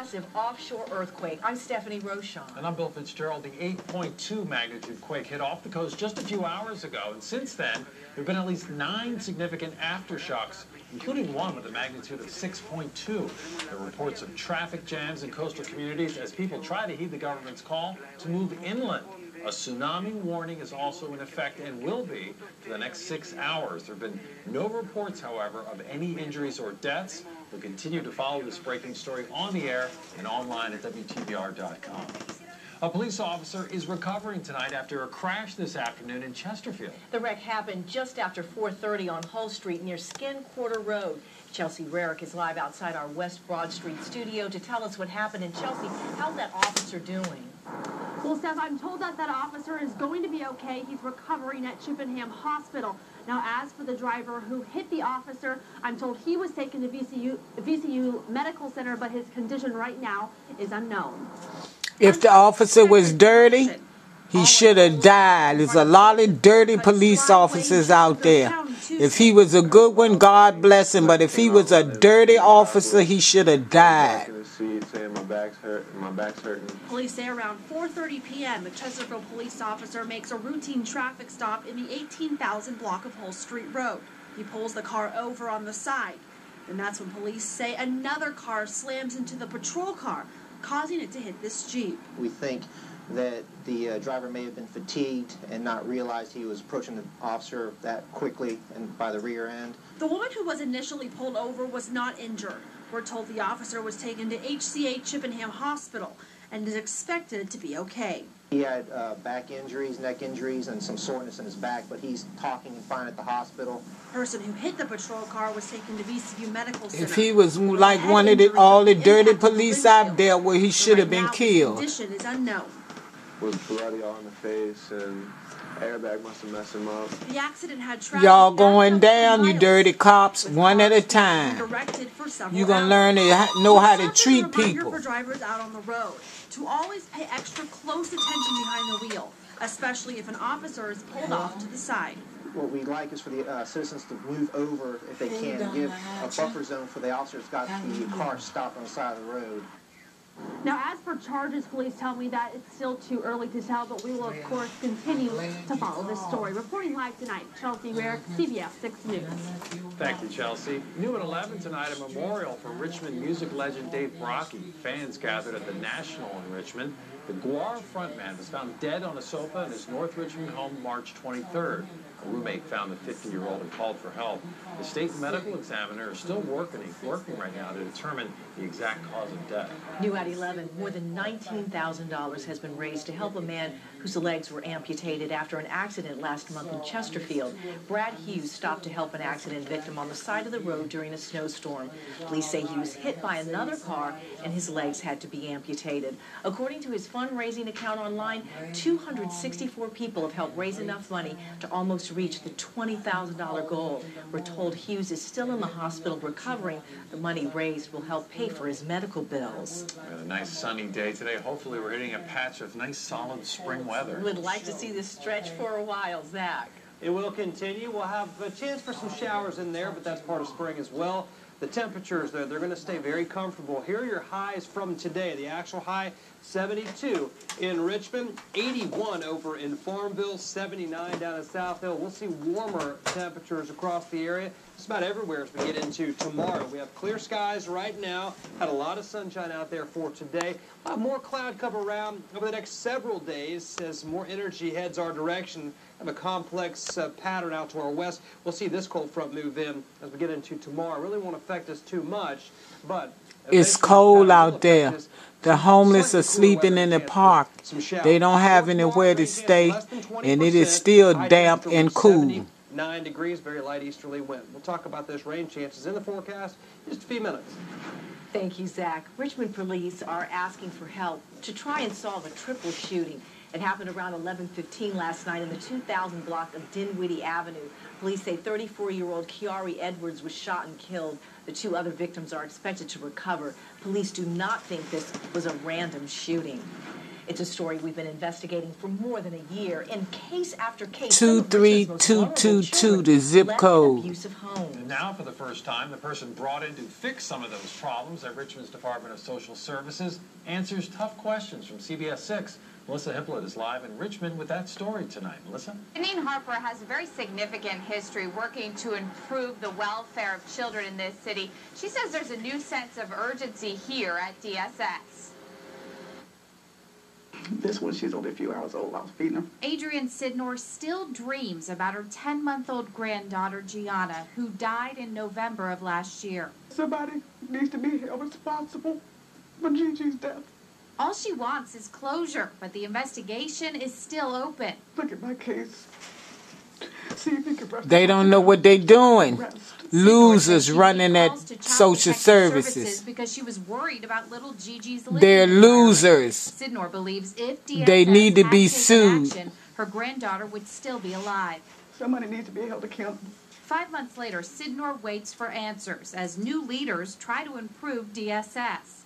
massive offshore earthquake. I'm Stephanie Rochon. And I'm Bill Fitzgerald. The 8.2 magnitude quake hit off the coast just a few hours ago. And since then, there have been at least nine significant aftershocks, including one with a magnitude of 6.2. There are reports of traffic jams in coastal communities as people try to heed the government's call to move inland. A tsunami warning is also in effect and will be for the next six hours. There have been no reports, however, of any injuries or deaths. We'll continue to follow this breaking story on the air and online at WTVR.com. A police officer is recovering tonight after a crash this afternoon in Chesterfield. The wreck happened just after 4.30 on Hull Street near Skin Quarter Road. Chelsea Rarick is live outside our West Broad Street studio to tell us what happened. And Chelsea, how's that officer doing? Well, Steph, I'm told that that officer is going to be okay. He's recovering at Chippenham Hospital. Now, as for the driver who hit the officer, I'm told he was taken to VCU, VCU Medical Center, but his condition right now is unknown. If the officer was dirty, he should have died. There's a lot of dirty police officers out there. If he was a good one, God bless him. But if he was a dirty officer, he should have died saying my back's hurt, my back's hurting. Police say around 4:30 p.m. a Chesterfield police officer makes a routine traffic stop in the 18,000 block of Hull Street Road. He pulls the car over on the side, and that's when police say another car slams into the patrol car, causing it to hit this Jeep. We think that the uh, driver may have been fatigued and not realized he was approaching the officer that quickly and by the rear end. The woman who was initially pulled over was not injured. We're told the officer was taken to HCA Chippenham Hospital and is expected to be okay. He had uh, back injuries, neck injuries, and some soreness in his back, but he's talking and fine at the hospital. Person who hit the patrol car was taken to VCU Medical Center. If he was like one of the, all the dirty police out there where he should have been killed. condition is unknown. Was bloody all in the face and airbag must have messed him up. The accident had Y'all going down, you dirty cops, one at a time. You're gonna learn to know how to treat people. for drivers out on the road to always pay extra close attention behind the wheel, especially if an officer is pulled off to the side. What we'd like is for the uh, citizens to move over if they can, give a buffer zone for the officers got the car stopped on the side of the road. Now, as for charges, police tell me that it's still too early to tell, but we will, of course, continue to follow this story. Reporting live tonight, Chelsea Rarick, CBS 6 News. Thank you, Chelsea. New at 11 tonight, a memorial for Richmond music legend Dave Brockie. Fans gathered at the National in Richmond. The GWAR frontman was found dead on a sofa in his North Richmond home March 23rd. A roommate found the 50-year-old and called for help. The state medical examiner is still working, working right now to determine the exact cause of death. New at 11, more than $19,000 has been raised to help a man whose legs were amputated after an accident last month in Chesterfield. Brad Hughes stopped to help an accident victim on the side of the road during a snowstorm. Police say he was hit by another car and his legs had to be amputated. According to his fundraising account online, 264 people have helped raise enough money to almost reach the $20,000 goal. We're told Hughes is still in the hospital recovering. The money raised will help pay for his medical bills. a nice sunny day today. Hopefully we're hitting a patch of nice solid spring weather. Would like to see this stretch for a while, Zach. It will continue. We'll have a chance for some showers in there, but that's part of spring as well. The temperatures, though, they're going to stay very comfortable. Here are your highs from today. The actual high, 72 in Richmond, 81 over in Farmville, 79 down in South Hill. We'll see warmer temperatures across the area It's about everywhere as we get into tomorrow. We have clear skies right now. Had a lot of sunshine out there for today. We'll have more cloud cover around over the next several days as more energy heads our direction. Have a complex uh, pattern out to our west. We'll see this cold front move in as we get into tomorrow. Really won't affect us too much, but it's cold out there. The homeless are sleeping in the park. They don't have anywhere to stay, and it is still damp and cool. 9 degrees, very light easterly wind. We'll talk about those rain chances in the forecast in just a few minutes. Thank you, Zach. Richmond police are asking for help to try and solve a triple shooting. It happened around 11:15 last night in the 2000 block of Dinwiddie Avenue. Police say 34-year-old Kiari Edwards was shot and killed. The two other victims are expected to recover. Police do not think this was a random shooting. It's a story we've been investigating for more than a year. In case after case, Two, some of three, Richmond's most two, vulnerable two, two, children the zip left code. abusive homes. Now, for the first time, the person brought in to fix some of those problems at Richmond's Department of Social Services answers tough questions from CBS 6. Melissa Hipolit is live in Richmond with that story tonight. Melissa? Janine Harper has a very significant history working to improve the welfare of children in this city. She says there's a new sense of urgency here at DSS. This one, she's only a few hours old. I was feeding her. Adrian Sidnor still dreams about her 10 month old granddaughter, Gianna, who died in November of last year. Somebody needs to be held responsible for Gigi's death. All she wants is closure, but the investigation is still open. Look at my case. See if you can rest They don't know what they're doing. Losers running at Calls to Child social Protective services. because she was worried about little Gigi's They're living environment. losers. Sidnor believes if DSS They need to had be taken sued. action, her granddaughter would still be alive. Somebody needs to be held accountable. Five months later, Sidnor waits for answers as new leaders try to improve DSS.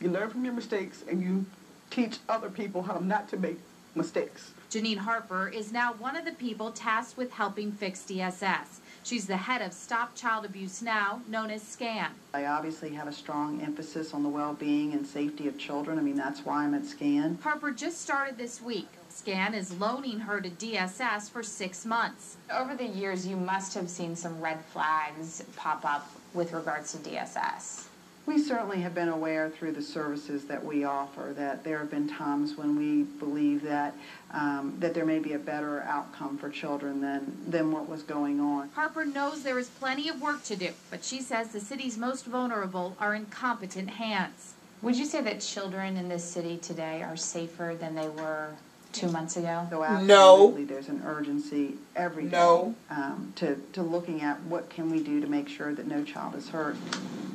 You learn from your mistakes and you teach other people how not to make mistakes. Janine Harper is now one of the people tasked with helping fix DSS. She's the head of Stop Child Abuse Now, known as SCAN. I obviously have a strong emphasis on the well-being and safety of children. I mean, that's why I'm at SCAN. Harper just started this week. SCAN is loaning her to DSS for six months. Over the years, you must have seen some red flags pop up with regards to DSS. We certainly have been aware through the services that we offer that there have been times when we believe that um, that there may be a better outcome for children than than what was going on. Harper knows there is plenty of work to do, but she says the city's most vulnerable are in competent hands. Would you say that children in this city today are safer than they were two months ago? So No. absolutely, there's an urgency every day No. um, to to looking at what can we do to make sure that no child is hurt.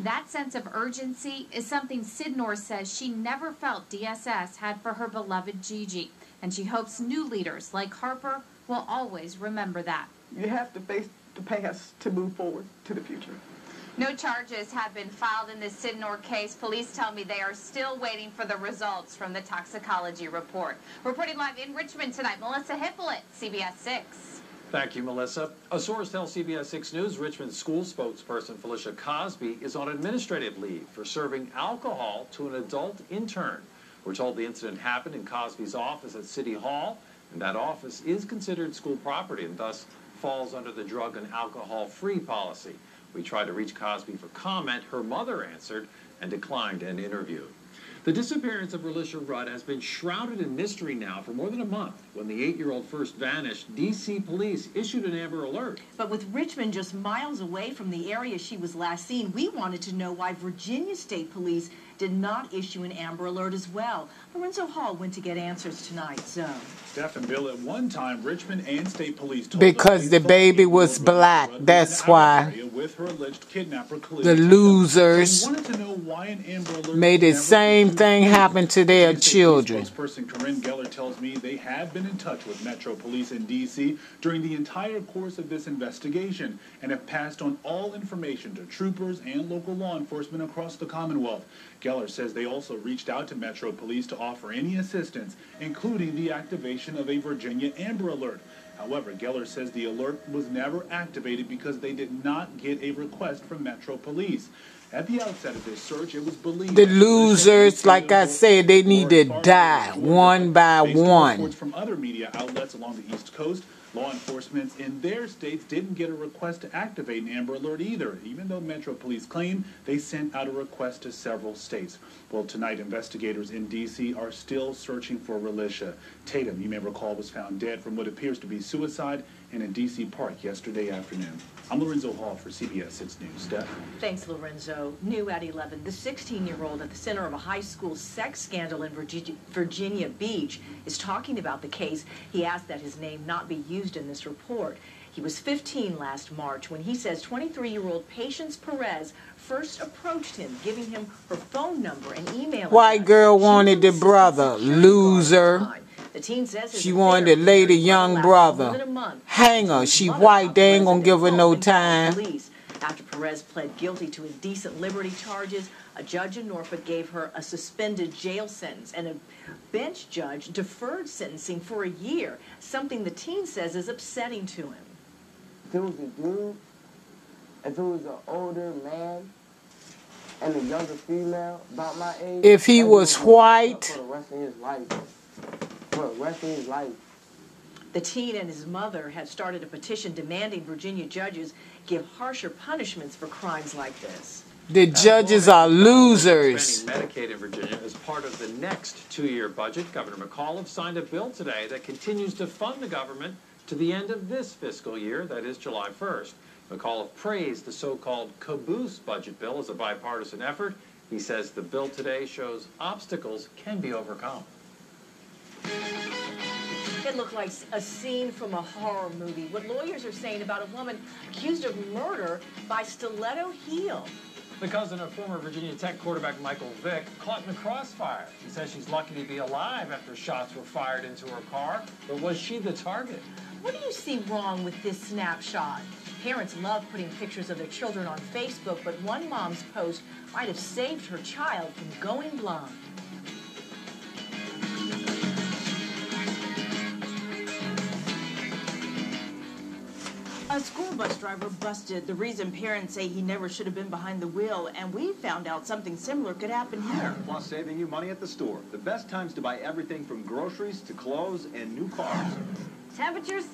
That sense of urgency is something Sidnor says she never felt DSS had for her beloved Gigi, and she hopes new leaders like Harper will always remember that. You have to face the past to move forward to the future. No charges have been filed in the Sidnor case. Police tell me they are still waiting for the results from the toxicology report. Reporting live in Richmond tonight, Melissa Hipolit, CBS 6. Thank you, Melissa. A source tells CBS 6 News Richmond school spokesperson Felicia Cosby is on administrative leave for serving alcohol to an adult intern. We're told the incident happened in Cosby's office at City Hall, and that office is considered school property and thus falls under the drug and alcohol free policy. We tried to reach Cosby for comment. Her mother answered and declined an interview. The disappearance of Relisha Rudd has been shrouded in mystery now for more than a month. When the eight year old first vanished, D.C. police issued an Amber Alert. But with Richmond just miles away from the area she was last seen, we wanted to know why Virginia State Police did not issue an Amber Alert as well. Lorenzo Hall went to get answers tonight, so. Steph and Bill, at one time, Richmond and state police told Because the baby was black, that's in our why. With her alleged kidnapper, Kahlil The losers We wanted to know why an Amber Alert Made the same thing happen to their children. Spokesperson Corinne Geller tells me they have been in touch with Metro Police in D.C. during the entire course of this investigation and have passed on all information to troopers and local law enforcement across the Commonwealth. Geller says they also reached out to Metro Police to offer any assistance, including the activation of a Virginia Amber Alert. However, Geller says the alert was never activated because they did not get a request from Metro Police. At the outset of this search, it was believed The losers, like I said, they need to die one by one. reports from other media outlets along the East Coast, law enforcement in their states didn't get a request to activate an Amber Alert either, even though Metro Police claim they sent out a request to several states. Well, tonight, investigators in D.C. are still searching for Relisha. Tatum, you may recall, was found dead from what appears to be suicide in a D.C. park yesterday afternoon. I'm Lorenzo Hall for CBS 6 News. Steph? Thanks, Lorenzo. New at 11, the 16-year-old at the center of a high school sex scandal in Virginia, Virginia Beach is talking about the case. He asked that his name not be used in this report. He was 15 last March when he says 23-year-old Patience Perez first approached him, giving him her phone number and email White address. girl wanted the brother, assistant security guard at the loser. Time. The teen says She wanted to with lay the young brother. more than a month. Hang her. She white. They ain't Perez gonna give her no home and called time. After Perez pled guilty to indecent liberty charges, A judge in Norfolk gave her a suspended jail sentence, and a bench judge deferred sentencing for a year, something the teen says is upsetting to him. If it was a dude, if it was an older man and a younger female about my age, If he was dude would be white- for the rest of his life, for the rest of his life. The teen and his mother have started a petition demanding Virginia judges give harsher punishments for crimes like this. The judges are losers. Expanding Medicaid in Virginia as part of the next two-year budget. Governor McAuliffe signed a bill today that continues to fund the government to the end of this fiscal year, that is July 1st. McAuliffe praised the so-called caboose budget bill as a bipartisan effort. He says the bill today shows obstacles can be overcome. It looked like a scene from a horror movie. What lawyers are saying about a woman accused of murder by stiletto heel. The cousin of former Virginia Tech quarterback Michael Vick caught in the crossfire. She says she's lucky to be alive after shots were fired into her car. But was she the target? What do you see wrong with this snapshot? Parents love putting pictures of their children on Facebook, but one mom's post might have saved her child from going blind. A school bus driver busted the reason parents say he never should have been behind the wheel, and we found out something similar could happen here. Plus saving you money at the store. The best times to buy everything from groceries to clothes and new cars. Temperatures